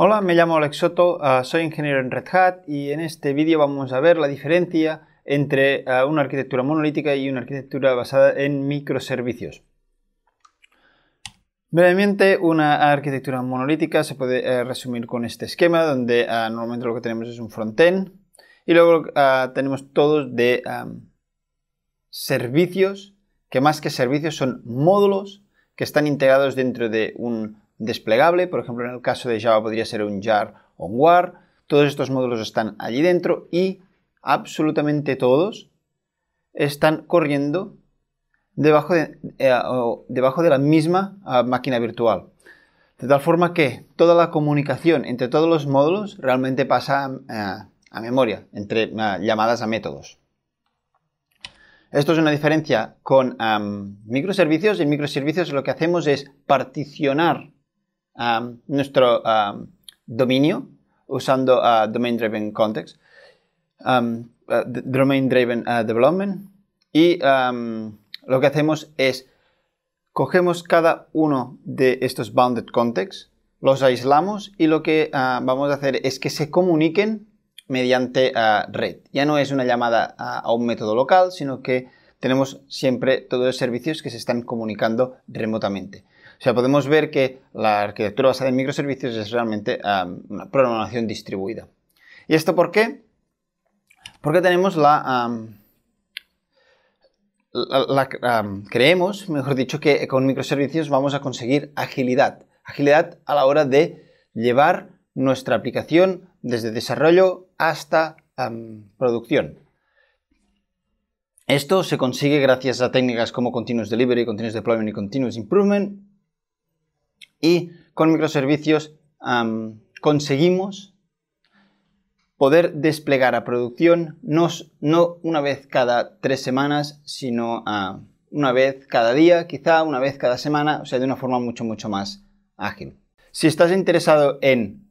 Hola, me llamo Alex Soto, uh, soy ingeniero en Red Hat y en este vídeo vamos a ver la diferencia entre uh, una arquitectura monolítica y una arquitectura basada en microservicios. Brevemente, una arquitectura monolítica se puede uh, resumir con este esquema donde normalmente lo que tenemos es un frontend y luego tenemos todos de servicios que más que servicios son módulos que están integrados dentro de un desplegable, por ejemplo en el caso de Java podría ser un jar o un war, todos estos módulos están allí dentro y absolutamente todos están corriendo debajo de, eh, la misma ah, máquina virtual. De tal forma que toda la comunicación entre todos los módulos realmente pasa a, a memoria, entre ah, llamadas a métodos. Esto es una diferencia con microservicios. En microservicios lo que hacemos es particionar nuestro dominio usando Domain Driven Context, Domain Driven Development y lo que hacemos es cogemos cada uno de estos bounded contexts, los aislamos y lo que ah, vamos a hacer es que se comuniquen mediante ah, red. Ya no es una llamada a un método local, sino que tenemos siempre todos los servicios que se están comunicando remotamente. O sea, podemos ver que la arquitectura basada en microservicios es realmente una programación distribuida. ¿Y esto por qué? Porque tenemos la... creemos, mejor dicho, que con microservicios vamos a conseguir agilidad. Agilidad a la hora de llevar nuestra aplicación desde desarrollo hasta producción. Esto se consigue gracias a técnicas como Continuous Delivery, Continuous Deployment y Continuous Improvement, y con microservicios conseguimos poder desplegar a producción no, una vez cada tres semanas, sino una vez cada día, quizá una vez cada semana, o sea, de una forma mucho, mucho más ágil. Si estás interesado en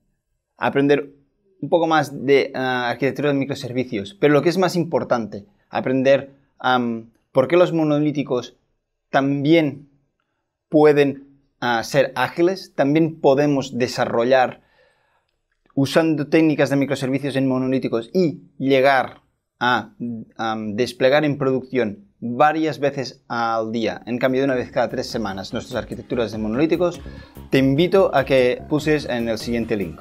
aprender un poco más de ah, arquitectura de microservicios, pero lo que es más importante, aprender por qué los monolíticos también pueden a ser ágiles, también podemos desarrollar usando técnicas de microservicios en monolíticos y llegar a, desplegar en producción varias veces al día, en cambio de una vez cada tres semanas, nuestras arquitecturas de monolíticos, te invito a que puses en el siguiente link.